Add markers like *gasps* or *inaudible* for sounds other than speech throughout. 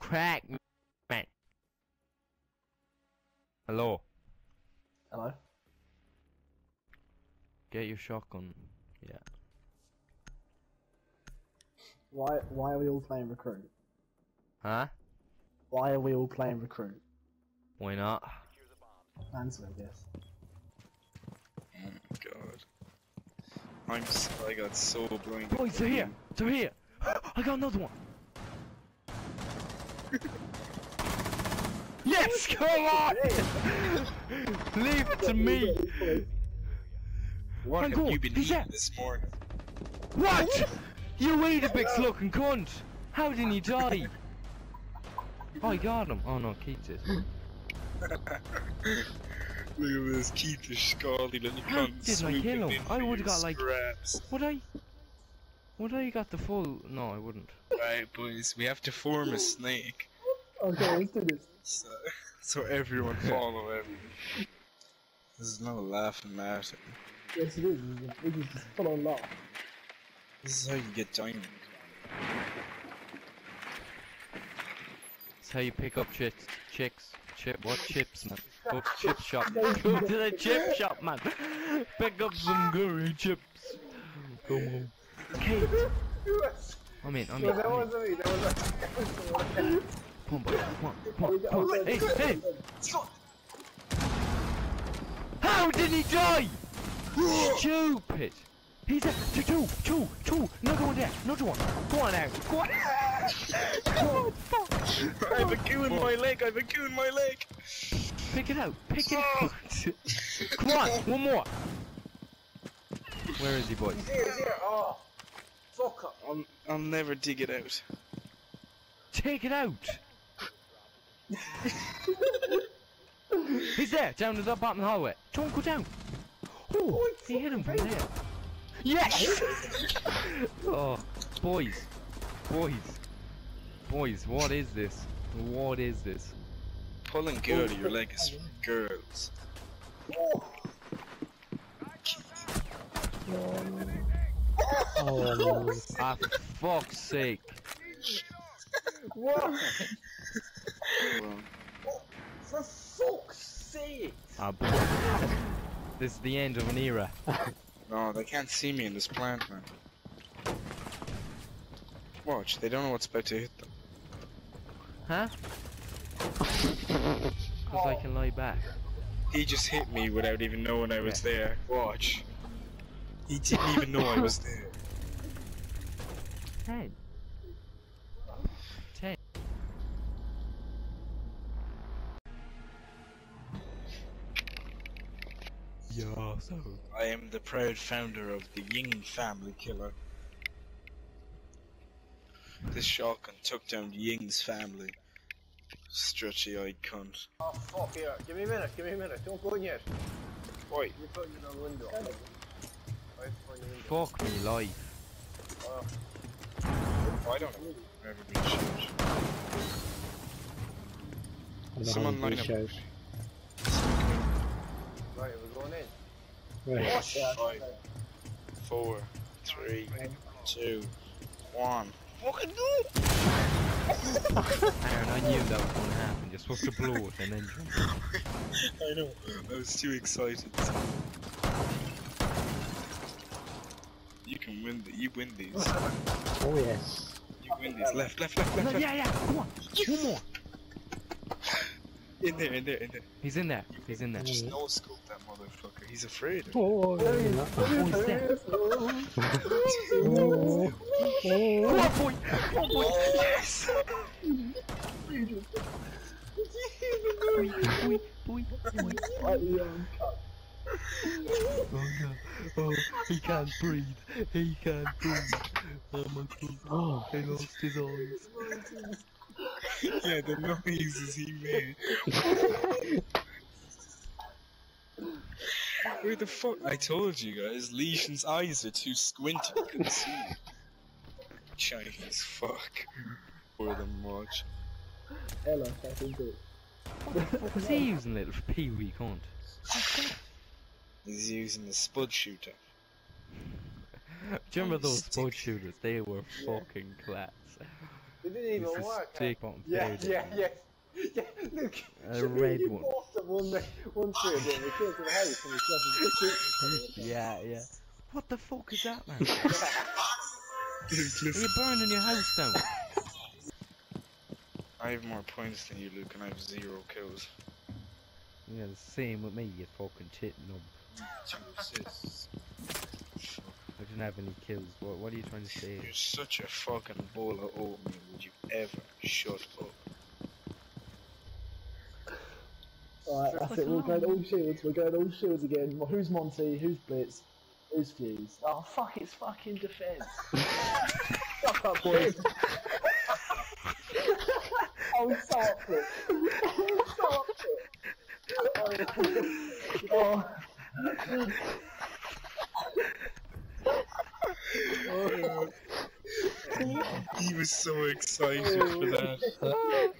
crack, man. Hello. Hello? Get your shotgun. Yeah. Why why are we all playing recruit? Huh? Why are we all playing recruit? Why not? Answer I guess. Oh my god. I'm s I got so blinded. Boys, they're here. They're here. *gasps* I got another one. Yes, come on. Leave it to me. What I'm have going. you been He's eating there. this morning? What? You Weetabix looking cunt. How didn't he die? Oh, *laughs* I got him. Oh no, keep this. *laughs* Look at this Keith is scaldy little How cunt didn't I kill him? I would've got, like- scraps. Would I? Would I got the full? No, I wouldn't. Right, boys, we have to form a snake. Okay, let's do this. So, so everyone follow everyone. This is no laughing matter. Yes it is. We can just full on laugh. This is how you get diamond. It's how you pick up chicks. Chicks. Chip. What chips, man? Go to *laughs* chip shop. Go to the chip shop, man. Pick up some curry chips. Come on. Kate. *laughs* I'm in. I'm in. that wasn't me, that was Come on, boy. Come on. Come on. Hey, hey. How did he die? Stupid. He's a two, two, two, two. Another one there. Another one. Go on now. Go on. oh, fuck. I have a Gu in my leg, I have a Gu in my leg! Pick it out. Pick it ah. out. Come on. One more. Where is he, boys? Here, here, oh! Fuck up! I'll, I'll never dig it out. Take it out. He's there, down in the bottom hallway. Don't go down. Oh, he hit him from there. Yes! *laughs* oh, boys, boys, boys, what is this? What is this? Pulling Gu out of your leg is for girls. Oh, Ah, *laughs* for fuck's sake. what? Well, For fuck's sake! Ah, boy. This is the end of an era. no, they can't see me in this plant, man. Watch, they don't know what's about to hit them. Huh? *laughs* Because I can lie back. He just hit me without even knowing I was there. Watch. He didn't even know I was there. Ten. Ten. Yeah, so. I am the proud founder of the Ying family killer. This shotgun took down Ying's family. Stretchy eyed cunt. Oh fuck here, give me a minute, give me a minute, don't go in yet. Oi, You put it in the window. Right behind the window. Fuck me life. Oh, I don't know. Everybody shoot. Someone line up. right, we're going in. Five, four, three, two, one. Fucking go! Aaron, I knew that was gonna happen. You're supposed to blow it and then jump. *laughs* I know. I was too excited. You can win. The, you win these. Oh yes. You win these. Left, left, left, left, left. yeah, yeah, come on. One more. In there, in there, in there. He's in there. He's in there. Just no scope that motherfucker. He's afraid. Of Oh, yeah. Oh, he's there. oh, Come on, boy. Come on, boy. Yes. Boy, boy, boy, boy. Oh, Oh no. Oh, he can't breathe. He can't breathe. Oh my god. oh. He lost his eyes. yeah, the noises he made. Where the fuck? I told you guys, Lesion's eyes are too squinty to can see. Chinese fuck. For the much. Ella, that's into it. Was he using little pee wee cunt? He's using the spud shooter. Do you remember those Stick. spud shooters? They were fucking class. It didn't even It's a work. stick eh? bottom Yeah, third. yeah, yeah. Yeah, look. A red one. bastard won the one through it, and he came to the house and he just *laughs* Yeah, yeah. What the fuck is that, man? *laughs* You're burning your house down? I have more points than you, Luke, and I have zero kills. Yeah, the same with me, you fucking tit nub. I didn't have any kills. What, what are you trying to say? You're such a fucking bowl of oatmeal. Would you ever shut up? Alright, that's it. We're going all shields. We're going all shields again. Well, Who's Monty? Who's Blitz? Who's Fuse? Oh fuck! It's fucking defense. *laughs* Shut up, boys. oh, stop it. Stop it. Oh. Oh. He was so excited for that. *laughs*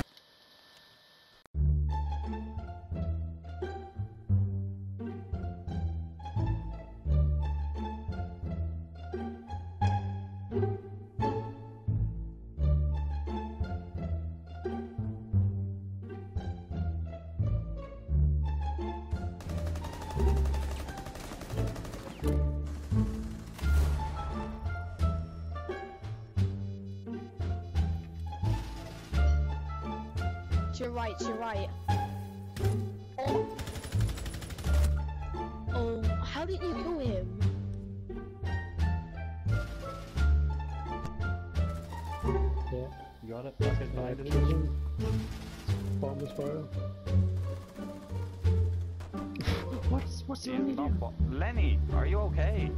right, to your right. Oh. Oh, how did you kill him? Yeah. You got it? That's it, behind it. kitchen. Bomb as fire. What's what's the Ian Lenny, are you okay?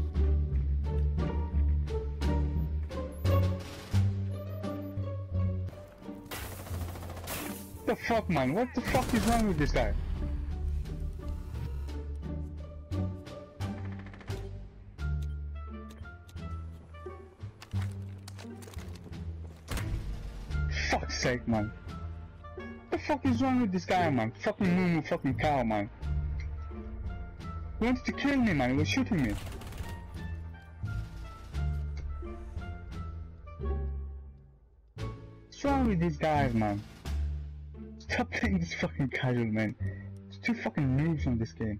The fuck, man? What the fuck is wrong with this guy? Fuck's sake, man. What the fuck is wrong with this guy, man? Fucking moo fucking cow, man. He wanted to kill me, man. He was shooting me. What's wrong with these guys, man? Stop playing this fucking casual, man. It's too fucking noobs in this game.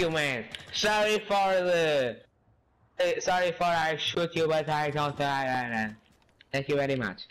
you, man. Sorry for the. eh, Sorry for I shoot you, but I don't. Uh, thank you very much.